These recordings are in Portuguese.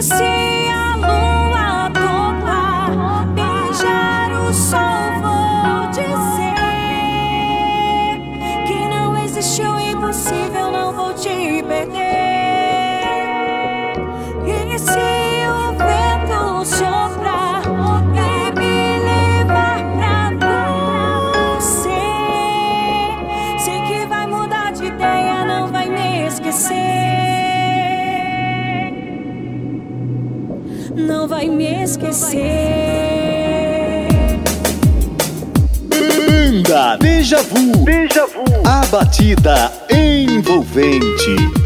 see esquecer. Banda Deja Vu. Deja Vu. A batida envolvente.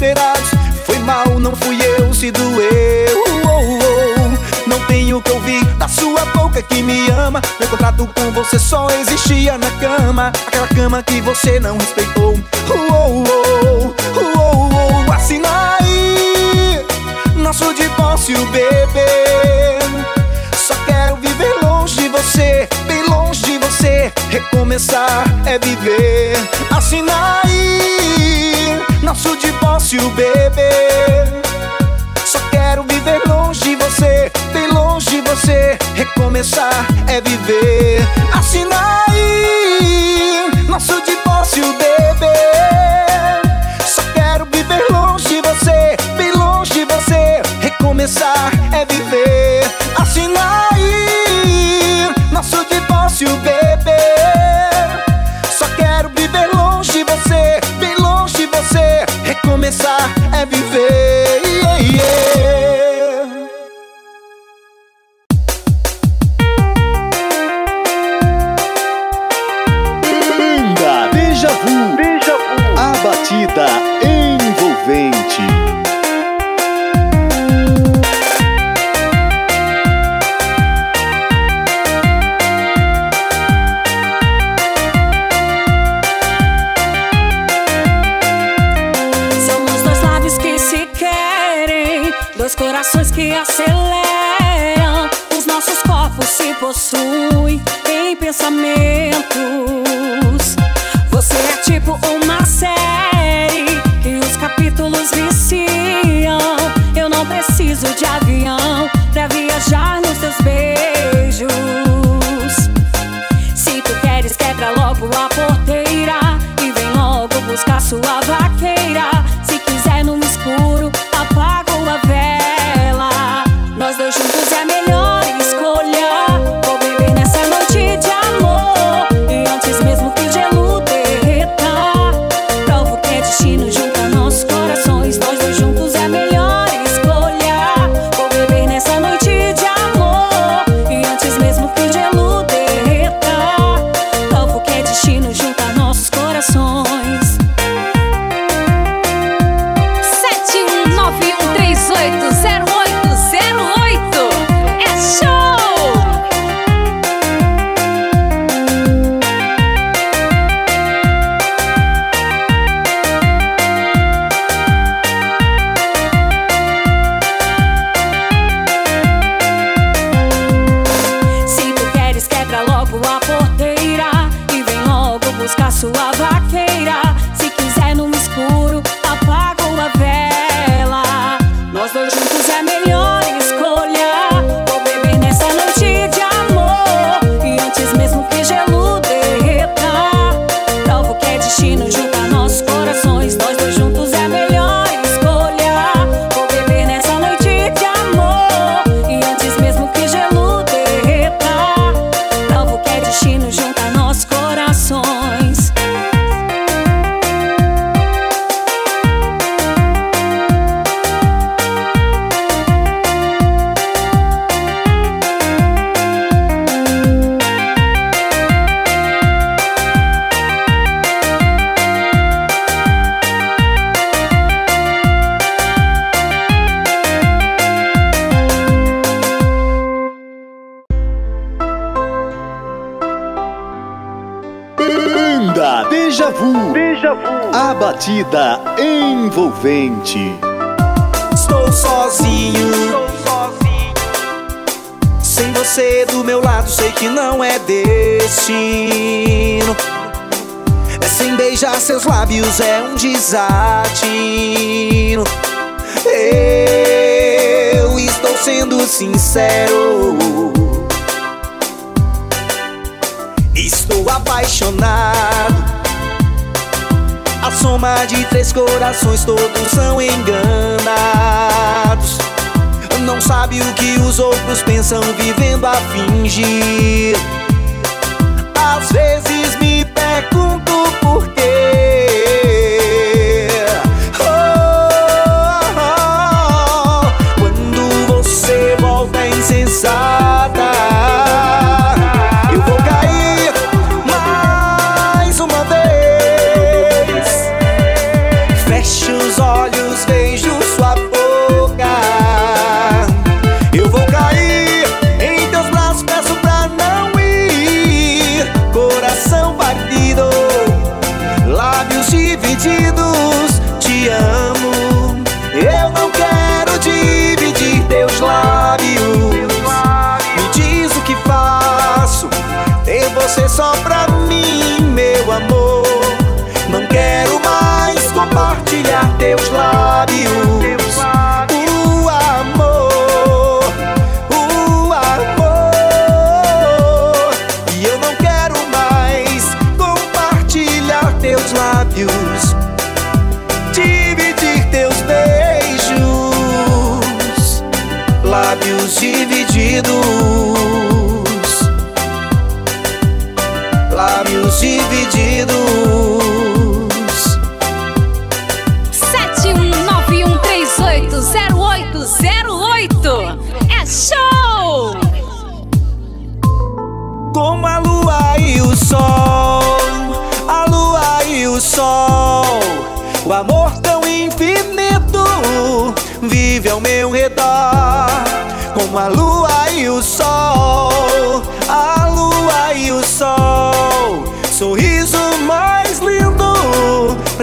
Desesperados, foi mal, não fui eu, se doeu. Oh, oh, oh. Não tenho o que ouvir da sua boca que me ama. Meu contrato com você só existia na cama. Aquela cama que você não respeitou. Oh, oh, oh, oh, oh, oh. Assina aí. Nosso divórcio, bebê. Só quero viver longe de você, bem longe de você. Recomeçar é viver. Assina aí nosso divórcio, bebê. Só quero viver longe de você, bem longe de você. Recomeçar é viver. Assina que aceleram. Os nossos corpos se possuem em pensamentos. Você é tipo uma série que os capítulos viciam. Eu não preciso de avião A batida envolvente. Estou sozinho. Sem você do meu lado sei que não é destino. É sem beijar seus lábios é um desatino. Eu estou sendo sincero. Estou apaixonado soma de três corações todos são enganados. Não sabe o que os outros pensam vivendo a fingir. Às vezes me pergunto por quê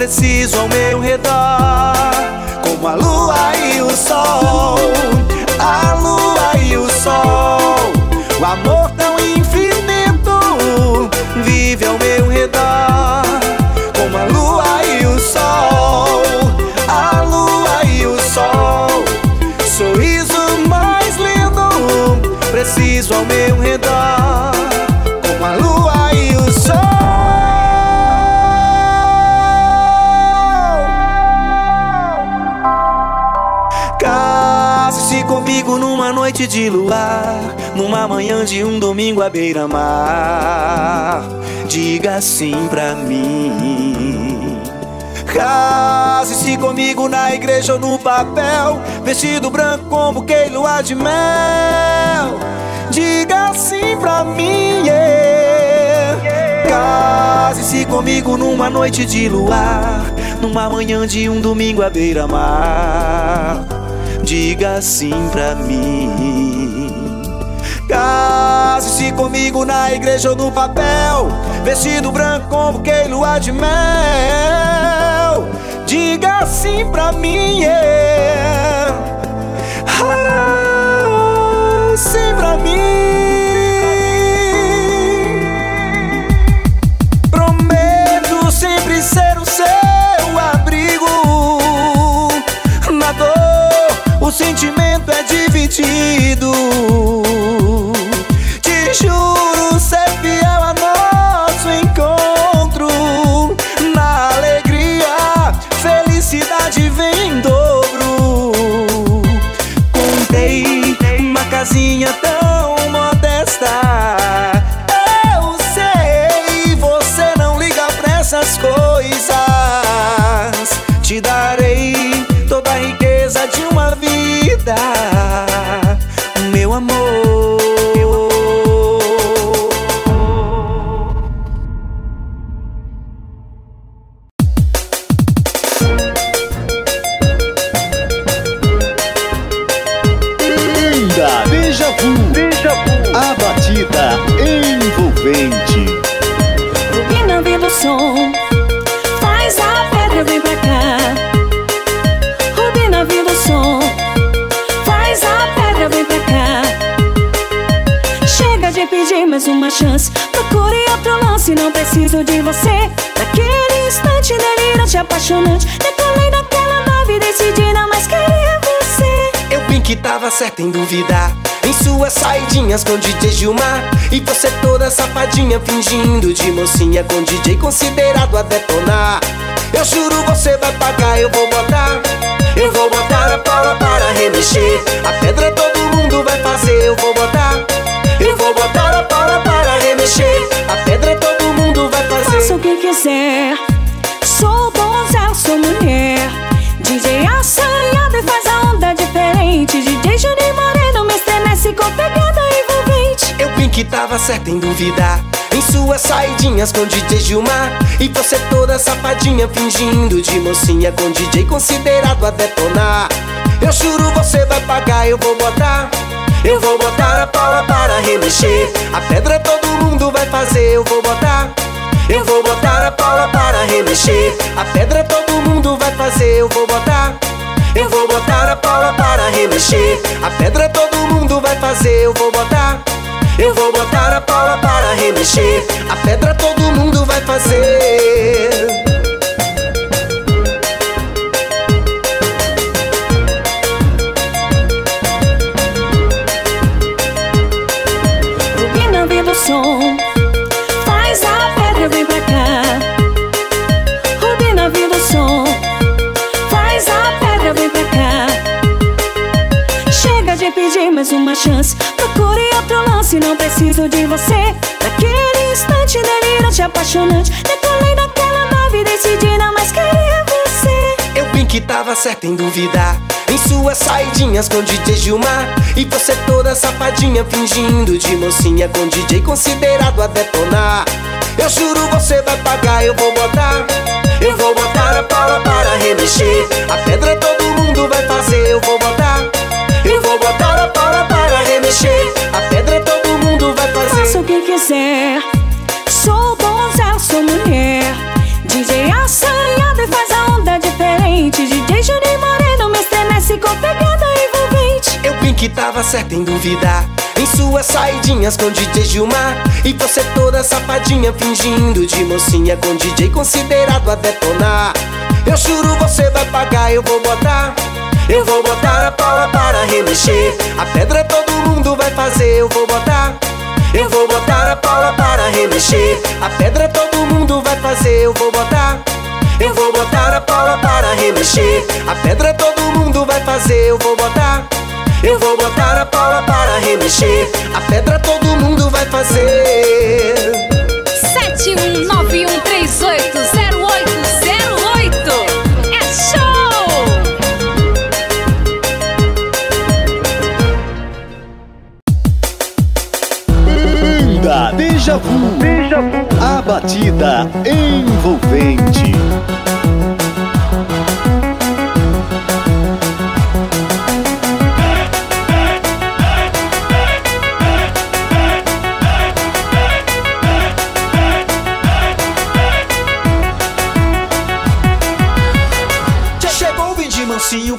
preciso ao meu redor. Como a lua e o sol, a lua e o sol, o amor tão infinito vive ao meu redor. Como a lua e o sol, a lua e o sol, sorriso mais lindo, preciso ao meu redor. Como a lua de luar, numa manhã de um domingo à beira-mar. Diga sim pra mim. Case-se comigo na igreja ou no papel, vestido branco como que lua de mel. Diga sim pra mim. yeah. Case-se comigo numa noite de luar, numa manhã de um domingo à beira-mar. Diga sim pra mim. Case-se comigo na igreja ou no papel, vestido branco como que lua de mel. Diga sim pra mim, yeah. ah, sim pra mim. O sentimento é dividido. Vida, tava certa em duvidar. Em suas saidinhas com DJ Gilmar. E você toda safadinha fingindo de mocinha Com DJ considerado a detonar. Eu juro você vai pagar, eu vou botar. Eu vou botar a Paula para remexer. A pedra todo mundo vai fazer, eu vou botar. Eu vou botar a Paula para remexer. A pedra todo mundo vai fazer. Faça o que quiser. Sou donzela, sou mulher com pegada envolvente. Eu bem que tava certa em duvidar. Em suas saidinhas com DJ Gilmar. E você toda safadinha fingindo de mocinha Com DJ considerado a detonar. Eu juro você vai pagar, eu vou botar. Eu vou botar a Paula para remexer. A pedra todo mundo vai fazer, eu vou botar. Eu vou botar a Paula para remexer. A pedra todo mundo vai fazer, eu vou botar Eu vou botar a Paula para remexer. A pedra todo mundo vai fazer, eu vou botar. Eu vou botar a Paula para remexer. A pedra todo mundo vai fazer mais uma chance. Procure outro lance, não preciso de você. Naquele instante delirante, apaixonante. Decolei naquela nave decidi não mais querer você. Eu bem que tava certa em duvidar. Em suas saidinhas com DJ Gilmar. E você toda safadinha fingindo de mocinha Com DJ considerado a detonar. Eu juro você vai pagar, eu vou botar. Eu vou botar a Paula para remexer. A pedra todo mundo vai fazer, eu vou botar Eu vou botar a Paula para remexer. A pedra todo mundo vai Faça fazer o que quiser. Sou donzela, sou mulher. DJ assanhado e faz a onda diferente. DJ Juninho Moreno me estremece com pegada envolvente. Eu bem que tava certa em duvidar. Em suas saidinhas com DJ Gilmar. E você toda safadinha fingindo de mocinha Com DJ considerado a detonar. Eu juro você vai pagar, eu vou botar Eu vou botar a Paula para remexer. A pedra todo mundo vai fazer, eu vou botar. Eu vou botar a Paula para remexer. A pedra todo mundo vai fazer, eu vou botar. Eu vou botar a Paula para remexer. A pedra todo mundo vai fazer, eu vou botar. Eu vou botar a Paula para remexer. A pedra todo mundo vai fazer. 7191380808 Banda Deja Vu. A batida envolvente.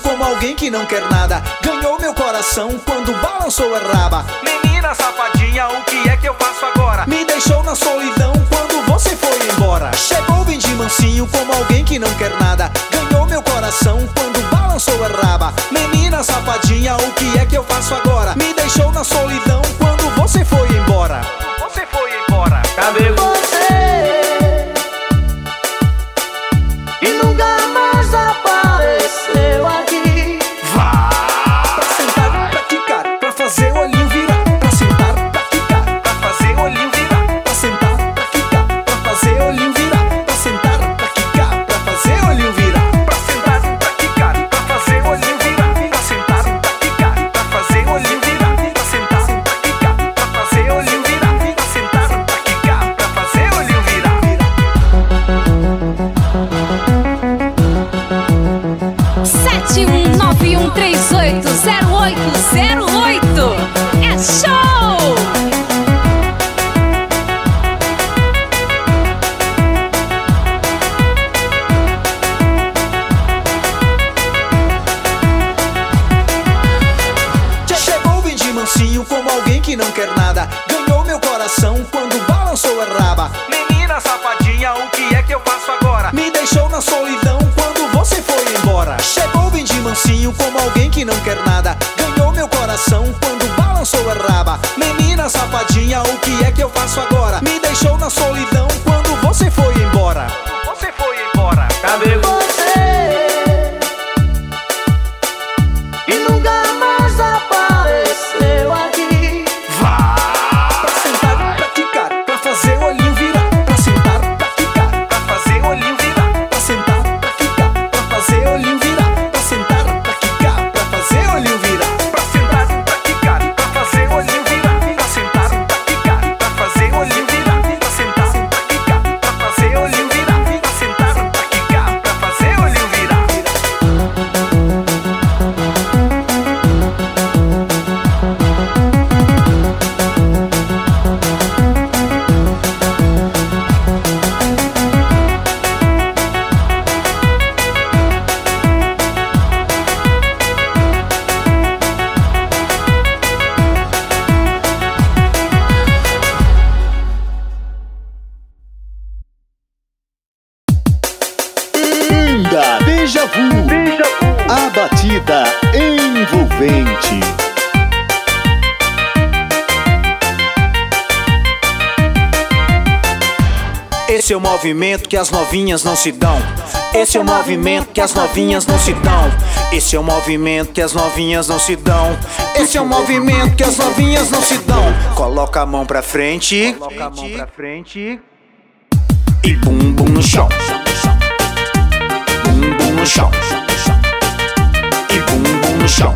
Como alguém que não quer nada Ganhou meu coração quando balançou a raba Menina safadinha, o que é que eu faço agora? Me deixou na solidão quando você foi embora. Chegou bem de mansinho como alguém que não quer nada. Ganhou meu coração quando balançou a raba. Menina safadinha, o que é que eu faço agora? Me deixou na solidão quando você foi embora. Você foi embora. Cadê você? E nunca mais apareceu aqui. Vá. Pra sentar, pra quicar, pra fazer o olhinho virar movimento que as novinhas não se dão. Esse é o movimento que as novinhas não se dão. Esse é o movimento que as novinhas não se dão. Esse é o movimento que as novinhas não se dão. Coloca a mão pra frente. Coloca a mão pra frente. E bum bum no chão. Bum bum no chão. E bum bum no chão.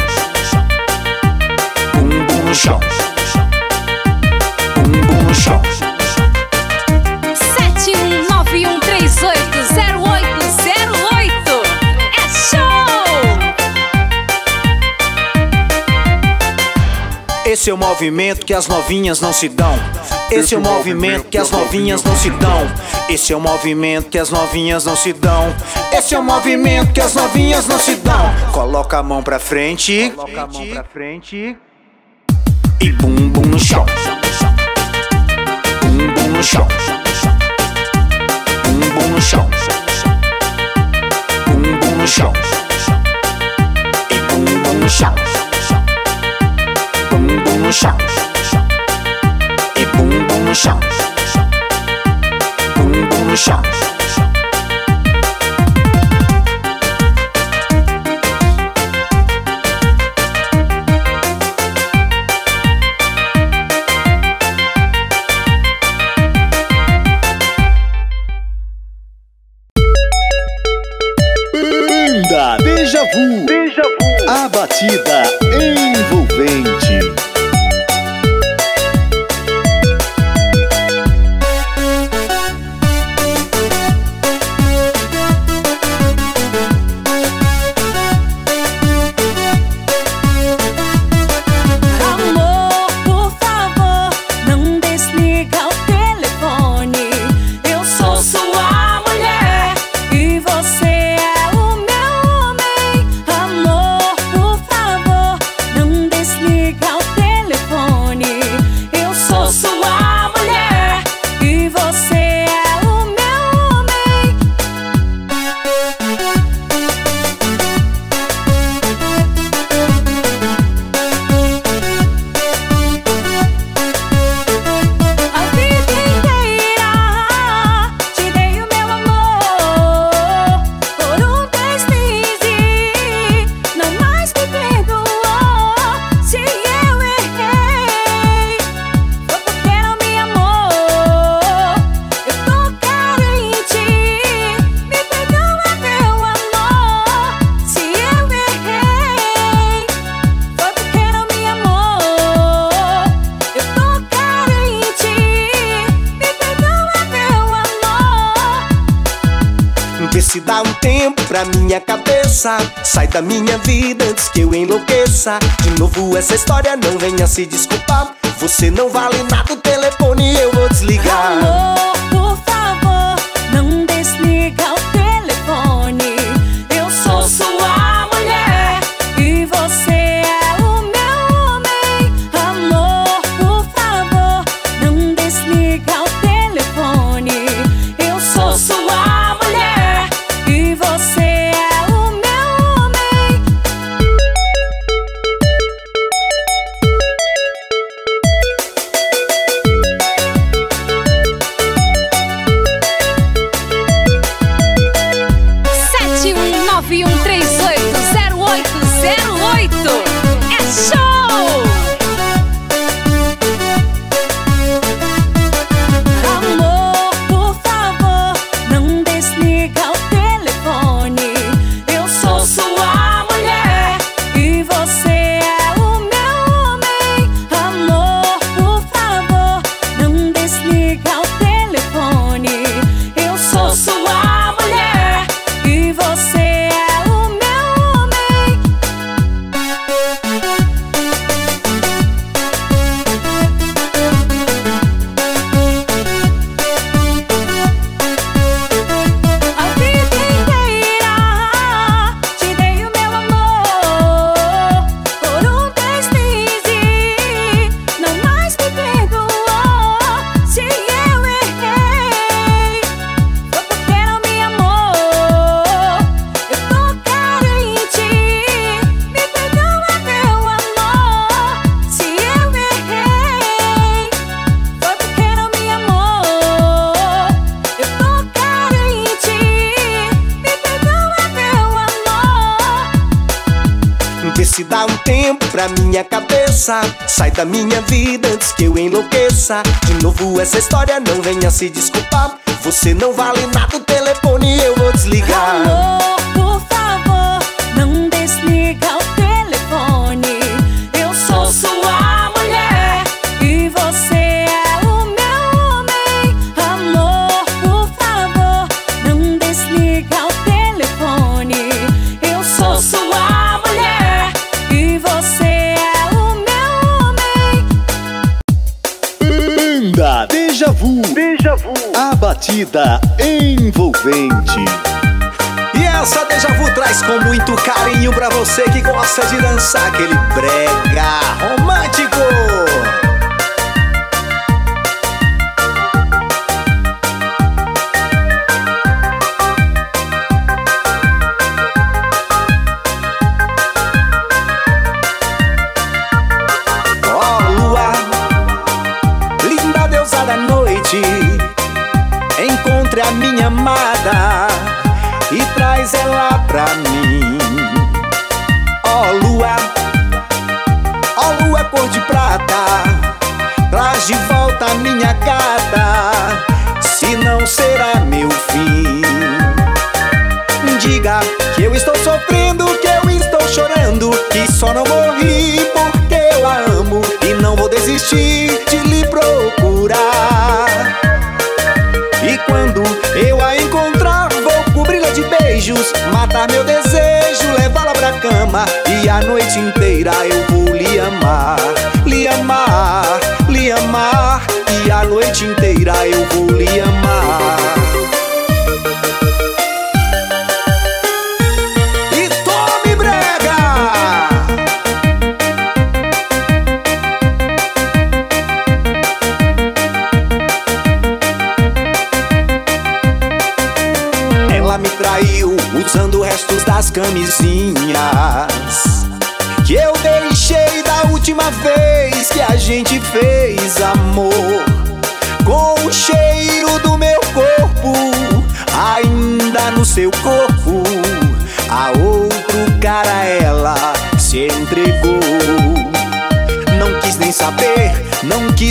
Bum bum no chão. Bum bum no chão. Esse é o movimento que as novinhas não se dão. Esse é o movimento que as novinhas não se dão. Esse é o movimento que as novinhas não se dão. Esse é o movimento que as novinhas não se dão. Coloca a mão pra frente. Coloca a mão pra frente. E bum bum no chão. Bum bum no chão. Bum bum no chão. Bum bum no chão. E bum bum no chão. Bum bum no chão. E bum no chão. Bum no chão. Se desculpar. Você não vale nada, o telefone eu vou desligar. Se dá um tempo pra minha cabeça. Sai da minha vida antes que eu enlouqueça. De novo essa história não venha se desculpar. Você não vale nada, o telefone eu vou desligar. Amor, por favor, não desliga o A batida envolvente. E essa Deja Vu traz com muito carinho pra você que gosta de dançar aquele brega romântico a noite inteira eu vou lhe amar, lhe amar, lhe amar. E a noite inteira eu vou lhe amar. E tome brega! Ela me traiu usando restos das camisinhas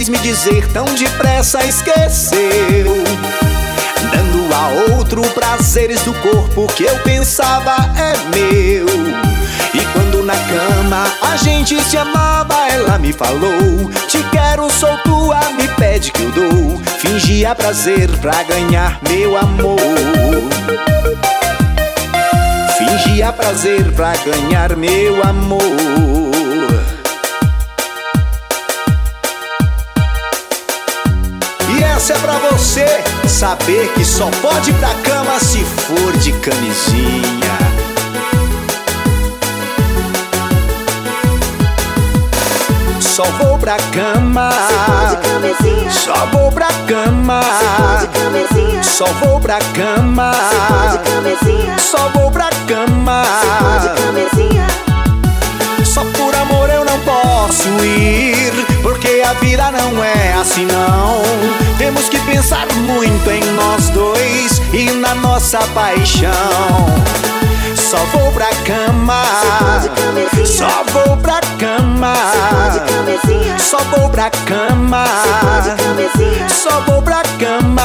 quis me dizer, tão depressa esqueceu. Dando a outro prazeres do corpo que eu pensava é meu. E quando na cama a gente se amava, ela me falou: Te quero, sou tua, me pede que eu dou. Fingia prazer pra ganhar meu amor. Fingia prazer pra ganhar meu amor. Você saber que só pode ir pra cama se for de camisinha. Só vou pra cama. Só vou pra cama. Só vou pra cama. Só vou pra cama. Só por amor eu não posso ir, porque a vida não é assim não. Temos que pensar muito em nós dois e na nossa paixão. Só vou pra cama. Só vou pra cama. Só vou pra cama. Só vou pra cama.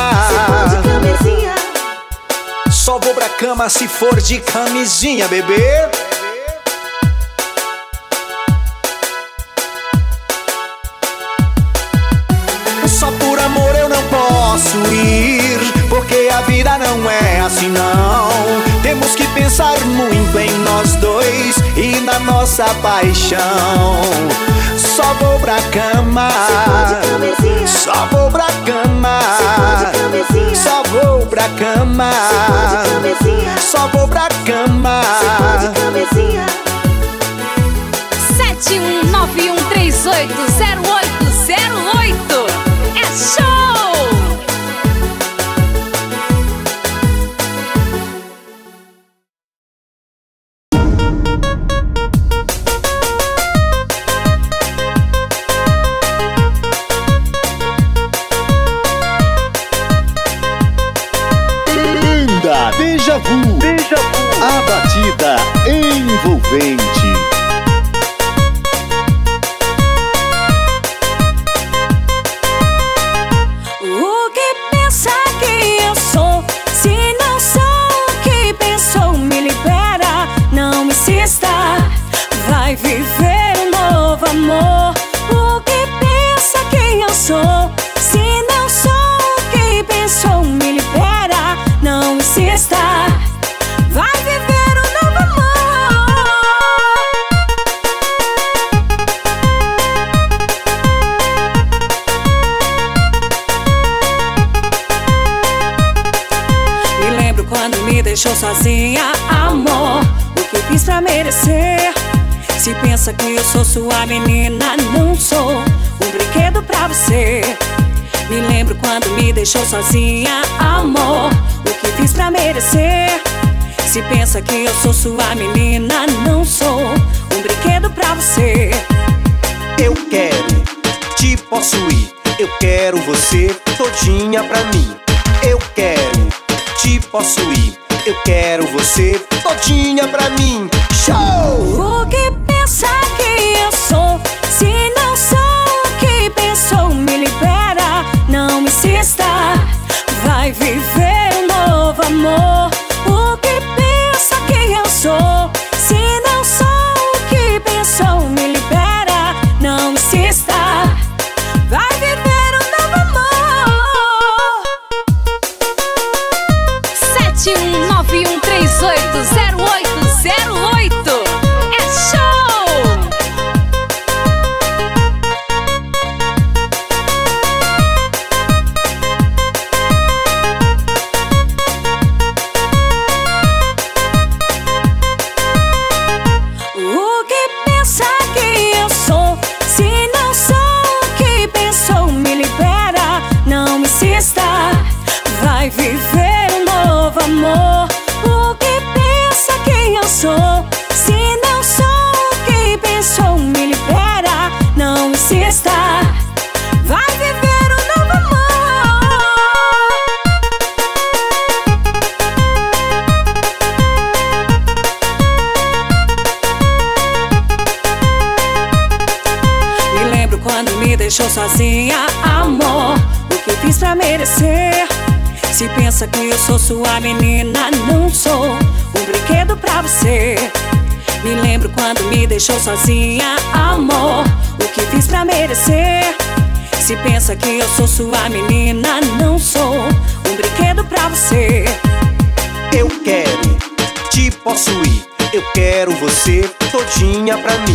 Só vou pra cama se for de camisinha, bebê. Só por amor eu não posso ir, porque a vida não é assim não. Temos que pensar muito em nós dois e na nossa paixão. Só vou pra cama, só vou pra cama, só vou pra cama, só vou pra cama. 71913808008 Deja Vu. Deja Vu. A batida envolvente. Sua menina, não sou um brinquedo pra você. Me lembro quando me deixou sozinha, amor. O que fiz pra merecer? Se pensa que eu sou sua menina, não sou um brinquedo pra você. Eu quero te possuir. Eu quero você todinha pra mim. Eu quero te possuir. Eu quero você todinha pra mim. Show! Sozinha, amor. O que fiz pra merecer? Se pensa que eu sou sua menina, não sou um brinquedo pra você. Eu quero te possuir. Eu quero você todinha pra mim.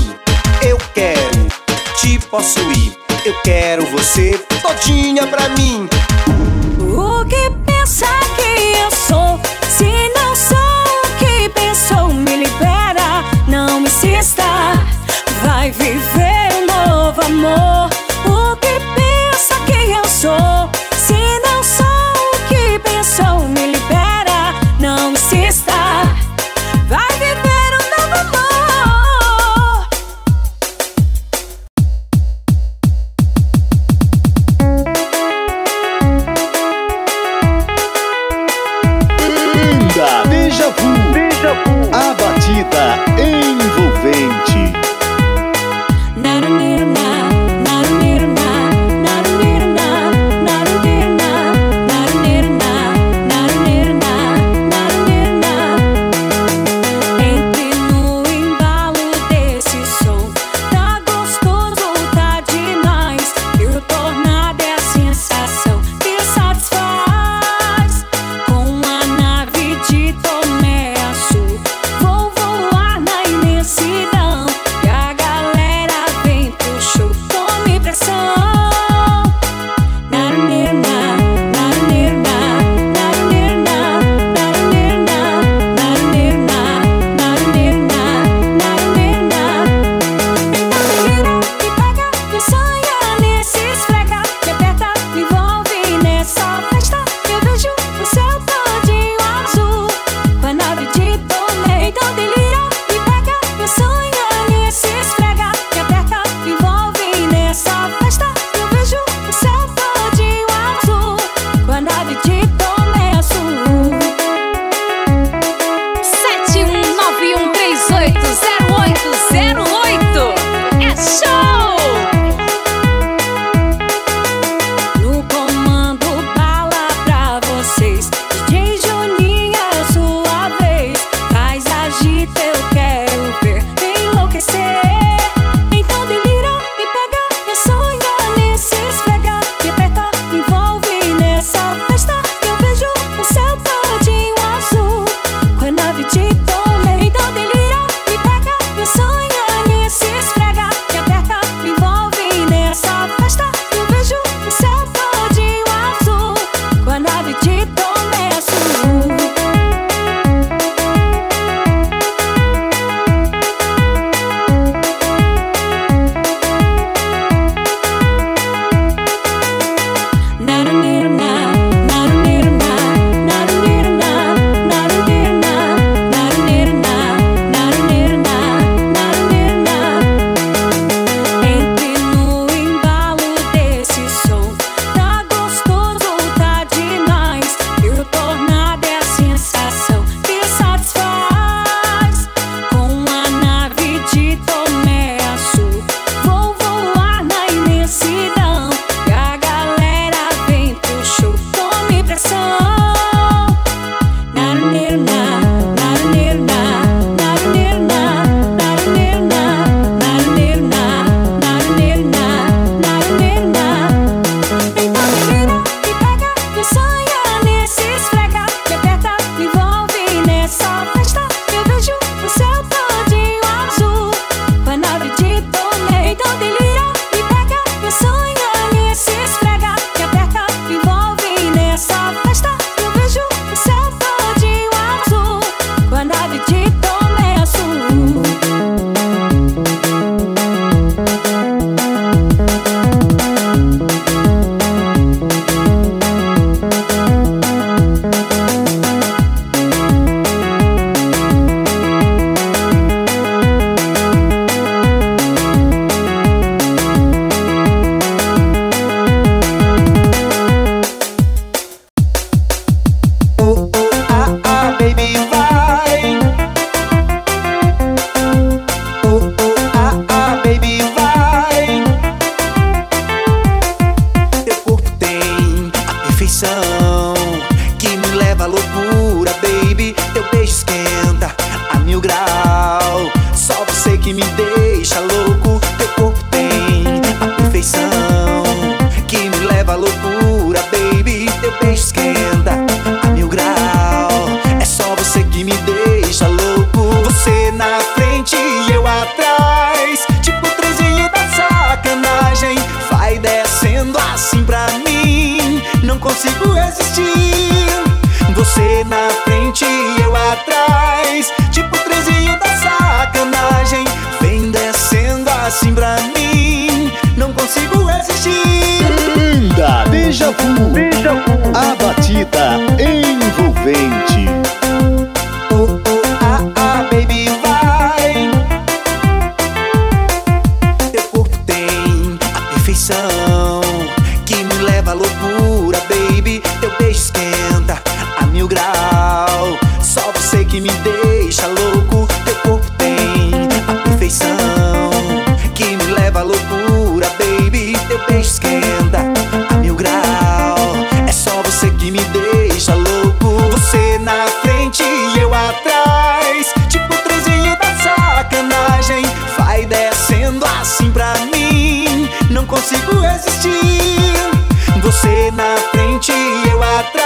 Na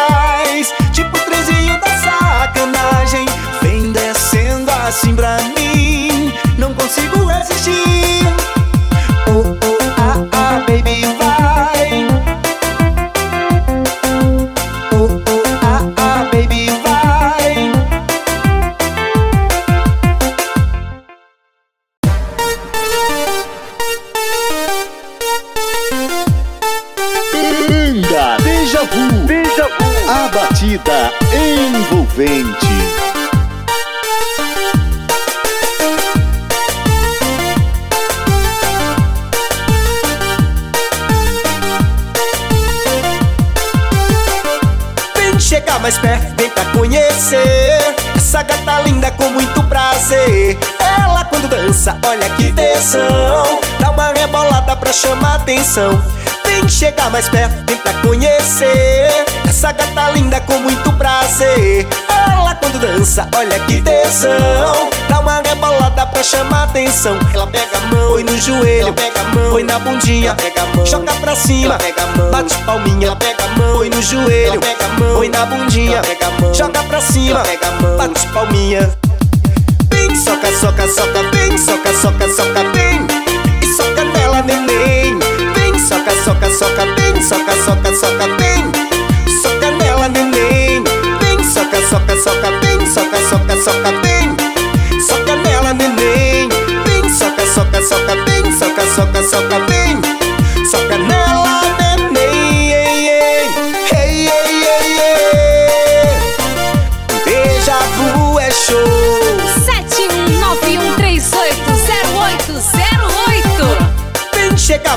atenção Ela pega a mão, põe no joelho Ela pega a mão, põe na bundinha Ela pega a mão, joga pra cima pega a mão, bate palminha Ela pega a mão, põe no joelho Ela pega a mão, põe na bundinha Ela pega a mão, joga pra cima pega a mão, bate palminha. Vem, soca, soca, soca,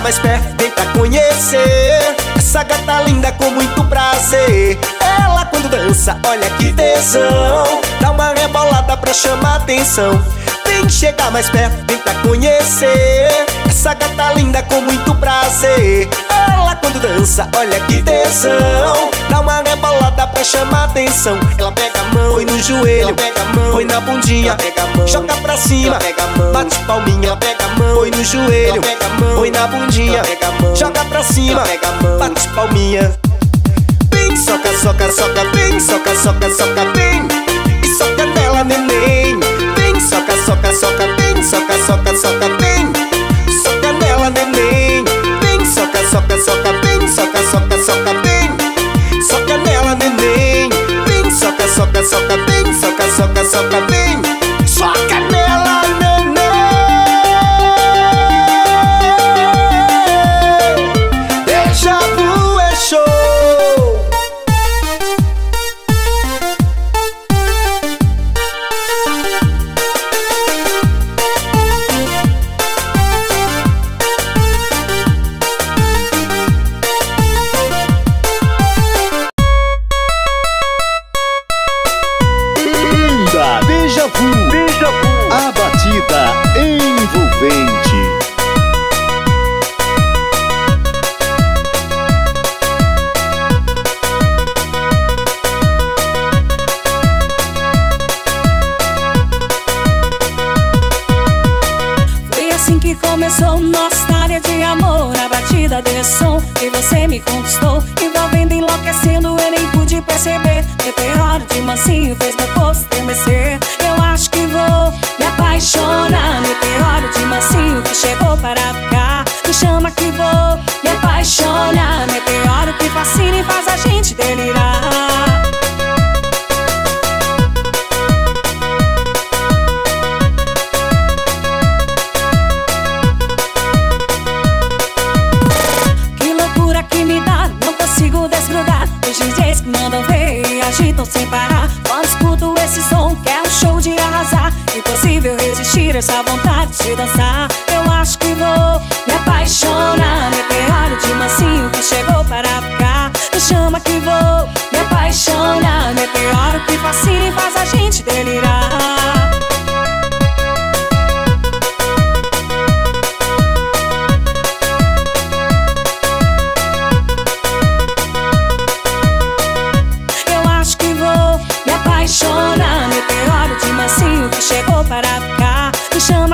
mais perto, vem pra conhecer. Essa gata linda com muito prazer. Ela quando dança, olha que tesão. Dá uma rebolada pra chamar atenção. Vem chegar mais perto, vem pra conhecer Essa gata linda com muito prazer. Ela quando dança, olha que tesão. Dá uma rebolada pra chamar atenção. Ela pega a mão, põe no joelho Ela pega a mão, põe na bundinha Ela pega a mão, joga pra cima Ela pega a mão, bate palminha Ela pega a mão, põe no joelho Ela pega a mão, põe na bundinha Ela pega a mão, joga pra cima Ela pega a mão, bate palminha. Vem, soca, soca, soca, vem, soca, soca, soca, vem. E soca nela, neném. Vem, soca, soca, soca, vem, soca, soca, soca, vem soca, vem Soca nela, neném. Vem, soca, soca, soca, vem, soca, soca, soca, vem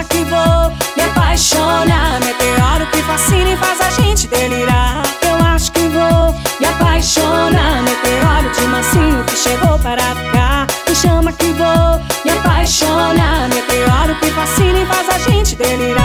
que vou me apaixonar. Meteoro que fascina e faz a gente delirar. Eu acho que vou me apaixonar. Meteoro de mansinho que chegou para ficar. Me chama que vou me apaixonar. Meteoro que fascina e faz a gente delirar.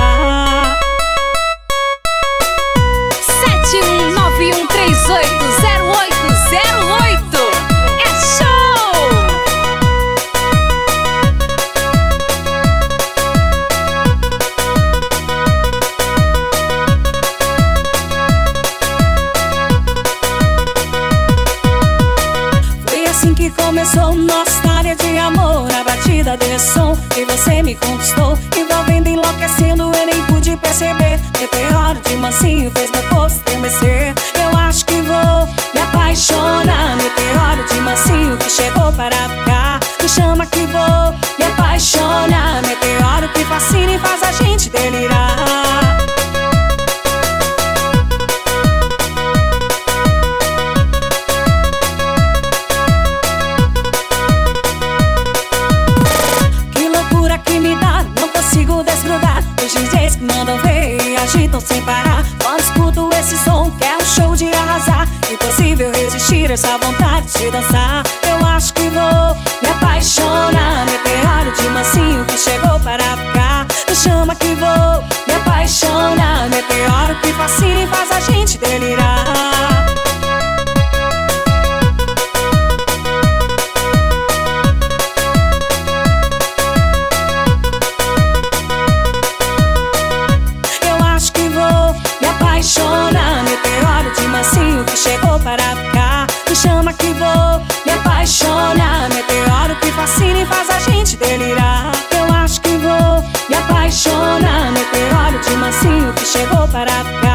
باشه و پرد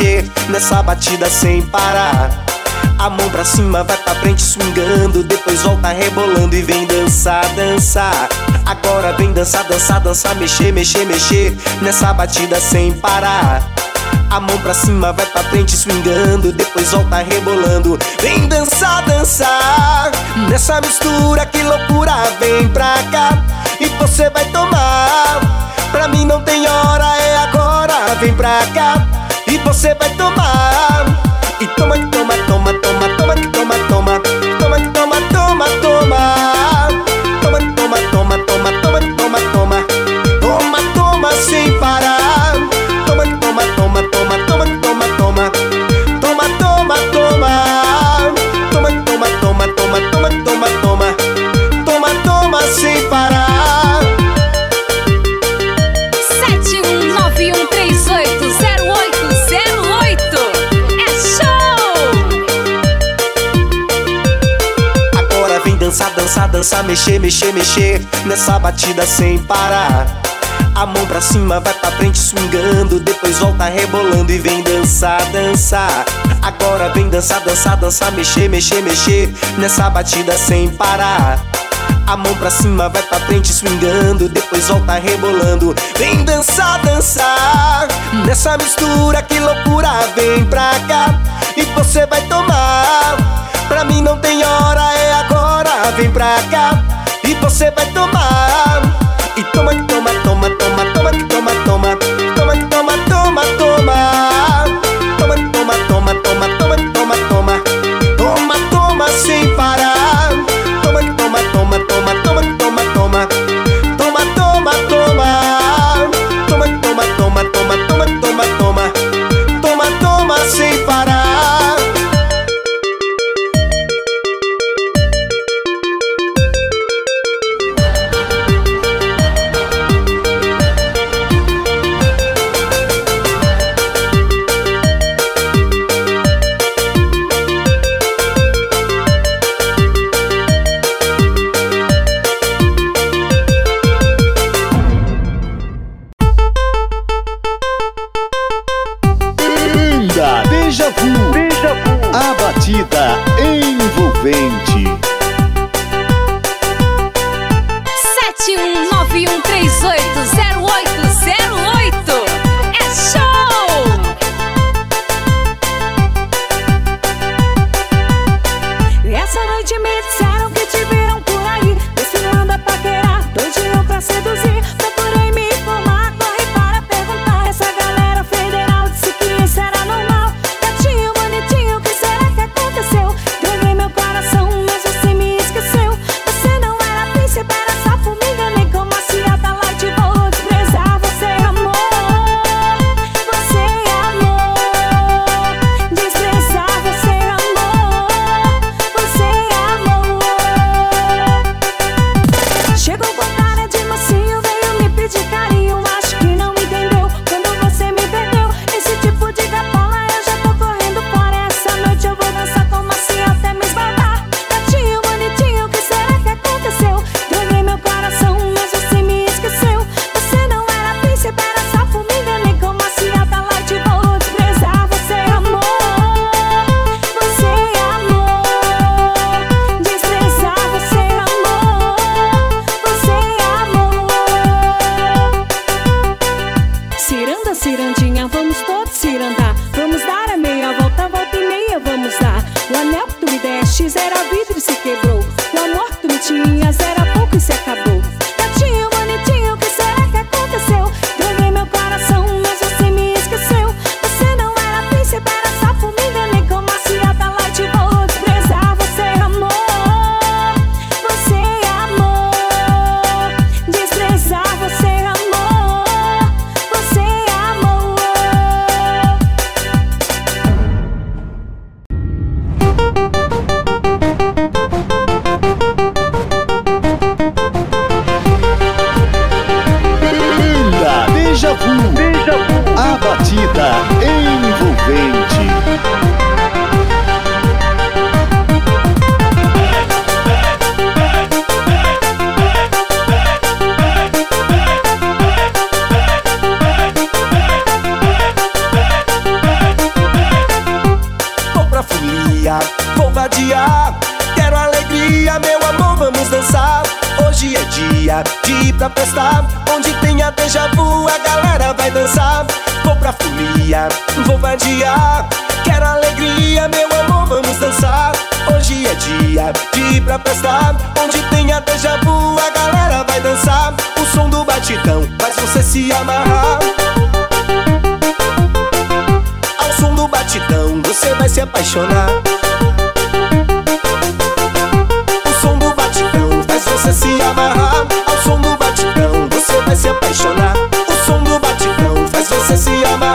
mexer nessa batida sem parar. A mão pra cima vai pra frente swingando, depois volta rebolando e vem dançar, dançar. Agora vem dançar, dançar, dançar, mexer, mexer, mexer nessa batida sem parar. A mão pra cima vai pra frente swingando, depois volta rebolando. Vem dançar, dançar nessa mistura, que loucura, vem pra cá e você vai tomar. Pra mim não tem hora, é agora, vem pra cá você vai tomar. Dança, mexer, mexer, mexer nessa batida sem parar. A mão pra cima, vai pra frente swingando Depois volta rebolando e vem dançar, dançar. Agora vem dançar, dançar, dançar Mexer, mexer, mexer Nessa batida sem parar. A mão pra cima, vai pra frente swingando Depois volta rebolando. Vem dançar, dançar Nessa mistura, que loucura Vem pra cá e você vai tomar. Pra mim não tem hora, é a vem pra cá e você vai tomar. E toma, toma, vamos todos ir andar, Vamos dar a meia volta, volta e meia, vamos dar. O anel que tu me deste era vidro e se quebrou. O amor que tu me tinhas era see your